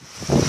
you